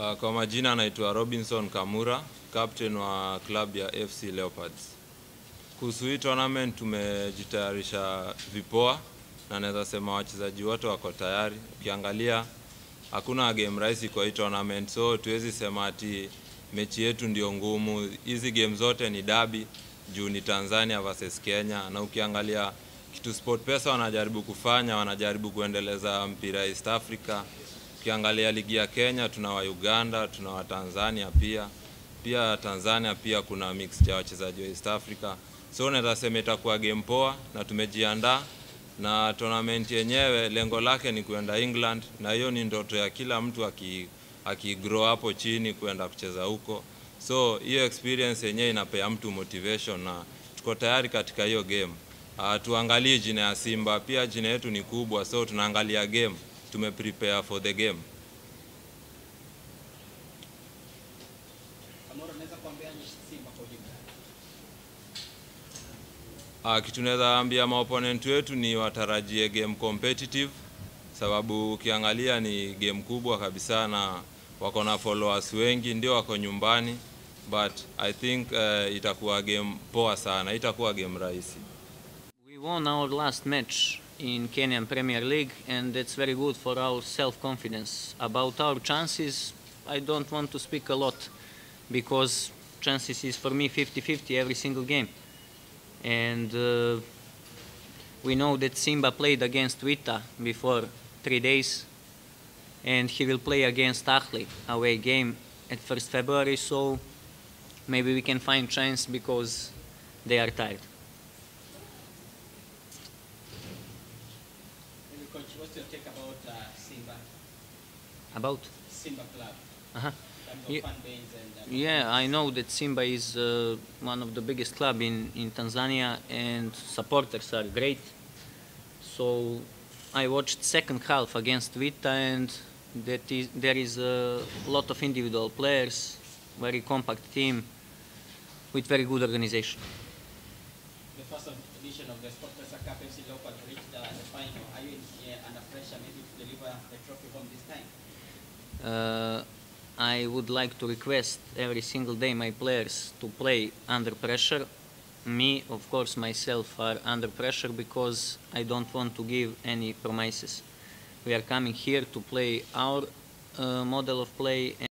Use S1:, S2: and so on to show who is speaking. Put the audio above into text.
S1: Uh, kwa majina anaitwa Robinson Kamura, captain wa klabu ya FC Leopards. Kuhusu hii tournament tumejitayarisha vipoa na naweza sema wachezaji wote wako tayari. Ukiangalia hakuna game rahisi kwa hii tournament, so tuwezi sema ati mechi yetu ndio ngumu. Hizi game zote ni dabi juu ni Tanzania versus Kenya, na ukiangalia kitu SportPesa wanajaribu kufanya, wanajaribu kuendeleza mpira East Africa. Ukiangalia ligi ya Kenya tuna wa Uganda, tuna wa Tanzania pia. Pia Tanzania pia kuna mix ya wachezaji wa East Africa, so naweza sema itakuwa game poa na tumejiandaa. Na tournament yenyewe lengo lake ni kuenda England, na hiyo ni ndoto ya kila mtu aki, aki grow hapo chini kuenda kucheza huko. So hiyo experience yenyewe inapea mtu motivation na tuko tayari katika hiyo game. Uh, tuangalie jina ya Simba, pia jina yetu ni kubwa, so tunaangalia game, tume prepare for the game. Ah, kitu naweza ambia maopponent wetu ni watarajie game competitive, sababu ukiangalia ni game kubwa kabisa na wako na followers wengi, ndio wako nyumbani, but I think uh, itakuwa game poa sana, itakuwa game rahisi.
S2: We won our last match in Kenyan Premier League, and that's very good for our self-confidence. About our chances, I don't want to speak a lot because chances is for me 50-50 every single game. And uh, we know that Simba played against Vita before three days, and he will play against Ahli away game at 1st February. So maybe we can find chance because they are tired.
S3: Coach, what's your take about uh, Simba
S2: About
S3: Simba Club?
S2: Uh-huh.
S3: In terms of
S2: Yeah.
S3: uh,
S2: Yeah, I know that Simba is uh, one of the biggest club in, in Tanzania and supporters are great. So I watched second half against Vita and that is, there is a lot of individual players, very compact team with very good organization.
S3: Edition of the the final. Are you in, under pressure maybe to deliver the trophy home this time?
S2: Uh, I would like to request every single day my players to play under pressure. Me, of course, myself are under pressure because I don't want to give any promises. We are coming here to play our uh, model of play